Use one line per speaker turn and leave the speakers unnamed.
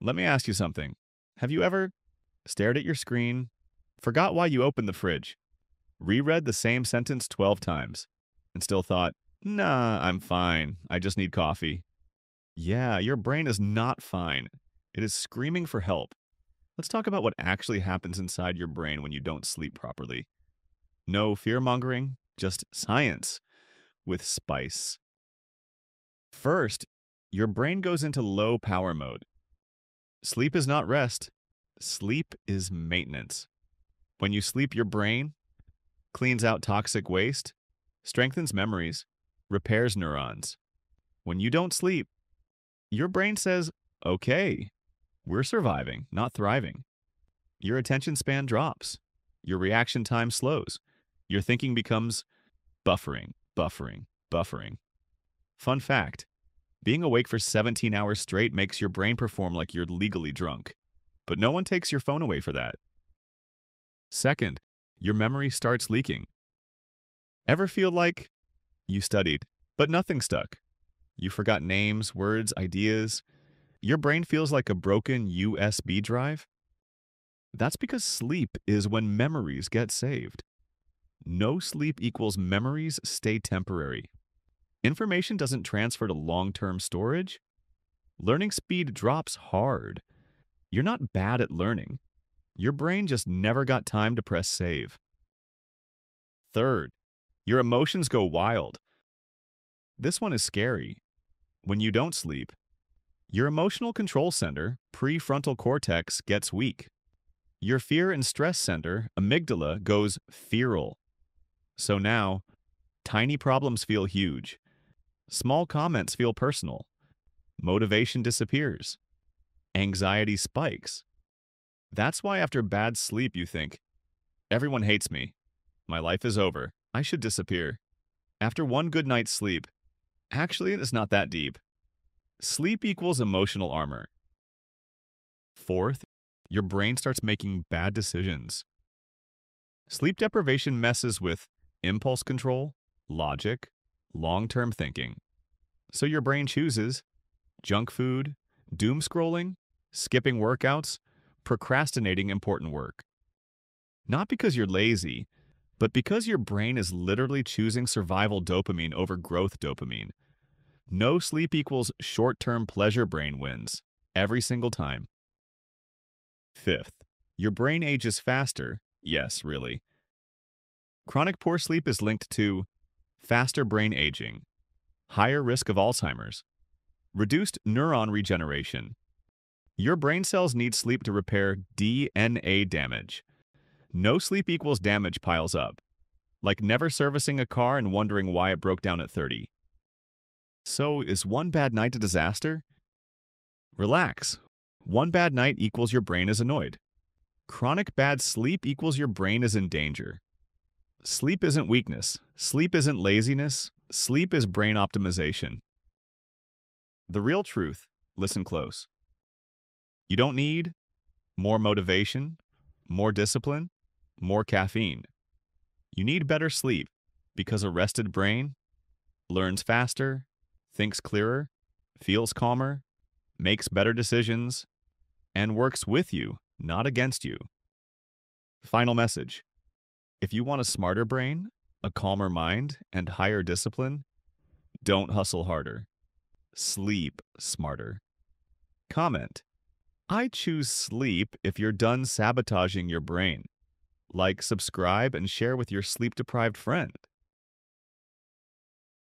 Let me ask you something. Have you ever stared at your screen, forgot why you opened the fridge, reread the same sentence 12 times, and still thought, nah, I'm fine. I just need coffee? Yeah, your brain is not fine. It is screaming for help. Let's talk about what actually happens inside your brain when you don't sleep properly. No fear mongering, just science with spice. First, your brain goes into low power mode. Sleep is not rest, sleep is maintenance. When you sleep, your brain cleans out toxic waste, strengthens memories, repairs neurons. When you don't sleep, your brain says, okay, we're surviving, not thriving. Your attention span drops. Your reaction time slows. Your thinking becomes buffering, buffering, buffering. Fun fact being awake for 17 hours straight makes your brain perform like you're legally drunk. But no one takes your phone away for that. Second, your memory starts leaking. Ever feel like you studied, but nothing stuck? You forgot names, words, ideas. Your brain feels like a broken USB drive? That's because sleep is when memories get saved. No sleep equals memories stay temporary. Information doesn't transfer to long term storage. Learning speed drops hard. You're not bad at learning. Your brain just never got time to press save. Third, your emotions go wild. This one is scary. When you don't sleep, your emotional control center, prefrontal cortex, gets weak. Your fear and stress center, amygdala, goes feral. So now, tiny problems feel huge. Small comments feel personal. Motivation disappears. Anxiety spikes. That's why after bad sleep you think, everyone hates me. My life is over. I should disappear. After one good night's sleep, actually it's not that deep. Sleep equals emotional armor. Fourth, your brain starts making bad decisions. Sleep deprivation messes with impulse control, logic, long term thinking. So your brain chooses junk food, doom scrolling, skipping workouts, procrastinating important work. Not because you're lazy, but because your brain is literally choosing survival dopamine over growth dopamine. No sleep equals short term pleasure brain wins, every single time. Fifth, your brain ages faster. Yes, really. Chronic poor sleep is linked to faster brain aging, higher risk of Alzheimer's, reduced neuron regeneration. Your brain cells need sleep to repair DNA damage. No sleep equals damage piles up, like never servicing a car and wondering why it broke down at 30. So, is one bad night a disaster? Relax. One bad night equals your brain is annoyed. Chronic bad sleep equals your brain is in danger. Sleep isn't weakness. Sleep isn't laziness. Sleep is brain optimization. The real truth, listen close. You don't need more motivation, more discipline, more caffeine. You need better sleep because a rested brain learns faster, thinks clearer, feels calmer, makes better decisions, and works with you, not against you. Final message if you want a smarter brain, a calmer mind, and higher discipline, don't hustle harder. Sleep smarter. Comment I choose sleep if you're done sabotaging your brain. Like, subscribe, and share with your sleep deprived friend.